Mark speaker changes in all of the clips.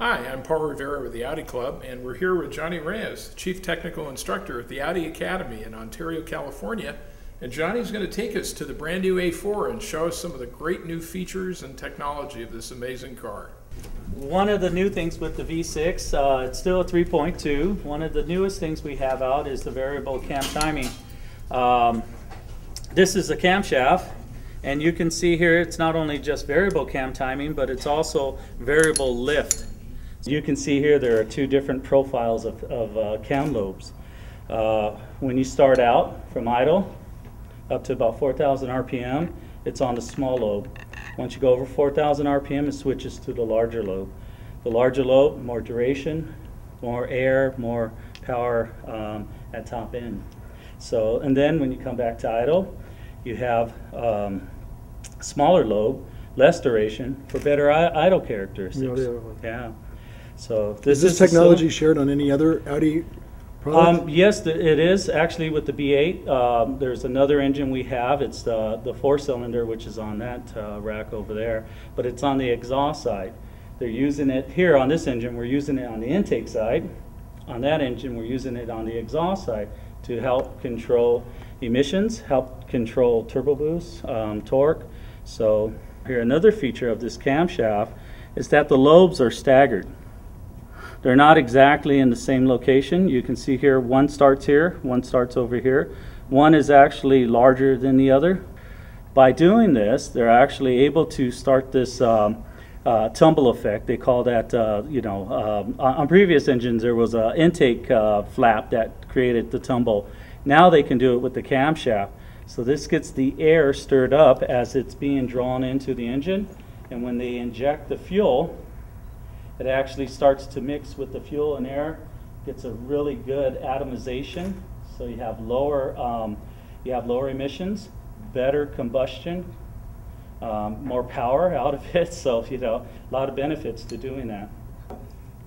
Speaker 1: Hi, I'm Paul Rivera with the Audi Club, and we're here with Johnny Reyes, Chief Technical Instructor at the Audi Academy in Ontario, California. And Johnny's going to take us to the brand new A4 and show us some of the great new features and technology of this amazing car.
Speaker 2: One of the new things with the V6, uh, it's still a 3.2. One of the newest things we have out is the variable cam timing. Um, this is a camshaft, and you can see here it's not only just variable cam timing, but it's also variable lift. You can see here there are two different profiles of, of uh, cam lobes. Uh, when you start out from idle up to about 4,000 RPM, it's on the small lobe. Once you go over 4,000 RPM, it switches to the larger lobe. The larger lobe, more duration, more air, more power um, at top end. So, and then when you come back to idle, you have um, smaller lobe, less duration for better idle characteristics. Yeah. So this
Speaker 3: is this technology shared on any other Audi product?
Speaker 2: Um, yes, it is actually with the B8. Um, there's another engine we have. It's the the four cylinder, which is on that uh, rack over there, but it's on the exhaust side. They're using it here on this engine. We're using it on the intake side. On that engine, we're using it on the exhaust side to help control emissions, help control turbo boost, um, torque. So here, another feature of this camshaft is that the lobes are staggered. They're not exactly in the same location. You can see here one starts here, one starts over here. One is actually larger than the other. By doing this, they're actually able to start this um, uh, tumble effect. They call that, uh, you know, um, on previous engines there was an intake uh, flap that created the tumble. Now they can do it with the camshaft. So this gets the air stirred up as it's being drawn into the engine. And when they inject the fuel, it actually starts to mix with the fuel and air, gets a really good atomization. So you have lower, um, you have lower emissions, better combustion, um, more power out of it. So you know, a lot of benefits to doing that.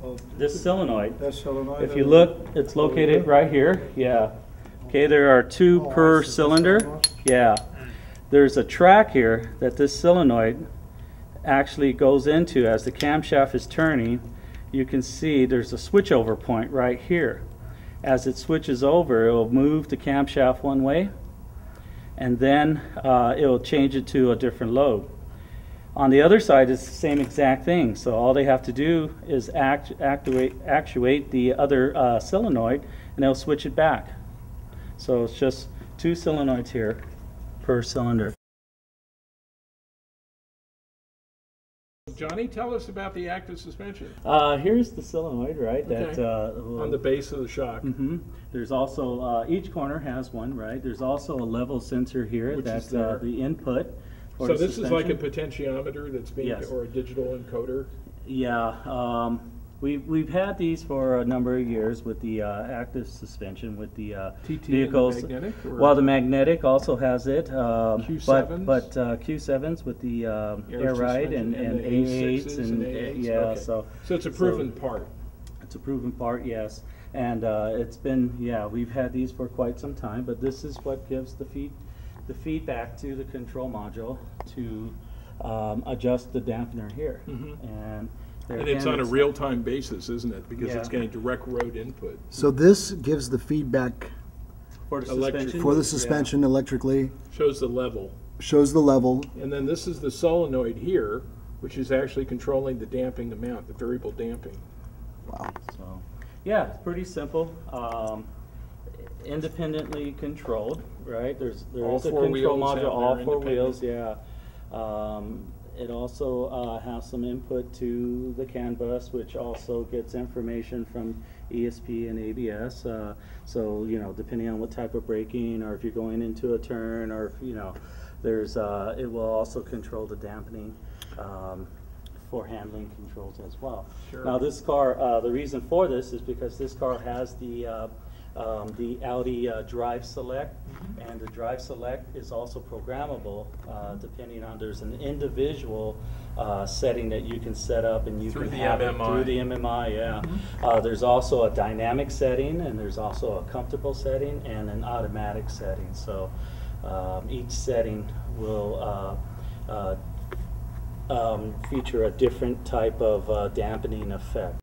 Speaker 2: Well, this solenoid,
Speaker 3: solenoid.
Speaker 2: if you look, it's located right here. Yeah. Okay, there are two oh, per cylinder. Yeah. There's a track here that this solenoid actually goes into as the camshaft is turning you can see there's a switchover point right here. As it switches over it will move the camshaft one way and then uh, it will change it to a different lobe. On the other side it's the same exact thing. So all they have to do is act, activate, actuate the other uh, solenoid and they'll switch it back. So it's just two solenoids here per cylinder
Speaker 1: Johnny, tell us about the active suspension.
Speaker 2: Uh, here's the solenoid, right?
Speaker 1: Okay. That uh, on the base of the shock.
Speaker 2: Mm -hmm. There's also uh, each corner has one, right? There's also a level sensor here
Speaker 1: Which
Speaker 2: that's uh, the input.
Speaker 1: so this
Speaker 2: suspension.
Speaker 1: is like a potentiometer that's being,
Speaker 2: yes.
Speaker 1: or a digital encoder.
Speaker 2: Yeah. Um, We've, we've had these for a number of years with the uh, active suspension with the uh,
Speaker 1: TT
Speaker 2: vehicles.
Speaker 1: The magnetic,
Speaker 2: well, the magnetic also has it. Um,
Speaker 1: Q7s?
Speaker 2: But, but uh, Q7s with the um, air, air ride and, and, and A8s and, and A8s. yeah.
Speaker 1: Okay.
Speaker 2: So
Speaker 1: so it's a proven so part.
Speaker 2: It's a proven part, yes. And uh, it's been yeah we've had these for quite some time. But this is what gives the feed the feedback to the control module to um, adjust the dampener here
Speaker 1: mm -hmm.
Speaker 2: and
Speaker 1: and it's on a real-time basis, isn't it? Because it's getting direct road input.
Speaker 3: So this gives the feedback
Speaker 2: For the
Speaker 1: Electric.
Speaker 2: suspension?
Speaker 3: for the suspension electrically,
Speaker 1: Shows the level.
Speaker 3: shows the level.
Speaker 1: And then this is the solenoid here, which is actually controlling the damping amount, the variable damping.
Speaker 3: Wow.
Speaker 2: So, yeah, it's pretty simple. Um, independently controlled, right? There's there
Speaker 1: All
Speaker 2: is a
Speaker 1: four
Speaker 2: control
Speaker 1: wheels
Speaker 2: module,
Speaker 1: have
Speaker 2: all
Speaker 1: their
Speaker 2: four wheels, yeah. Um, it also uh, has some input to the CAN bus, which also gets information from ESP and ABS. Uh, so, you know, depending on what type of braking or if you're going into a turn or, if, you know, there's, uh, it will also control the dampening um, for handling controls as well.
Speaker 1: Sure.
Speaker 2: Now this car, uh, the reason for this is because this car has the uh, um, the Audi uh, Drive Select,
Speaker 1: mm-hmm.
Speaker 2: and the Drive Select is also programmable uh, depending on, there's an individual uh, setting that you can set up and you
Speaker 1: Through
Speaker 2: can have
Speaker 1: MMI.
Speaker 2: it through the MMI, yeah.
Speaker 1: Mhm.
Speaker 2: Uh, there's also a dynamic setting and there's also a comfortable setting and an automatic setting. So um, each setting will uh, uh, um, feature a different type of uh, dampening effect.